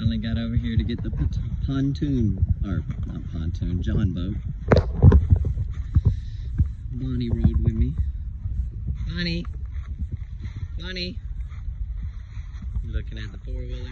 finally got over here to get the pontoon, or not pontoon, Jon boat. Bonnie rode with me. Bonnie, Bonnie. Looking at the four-wheeler.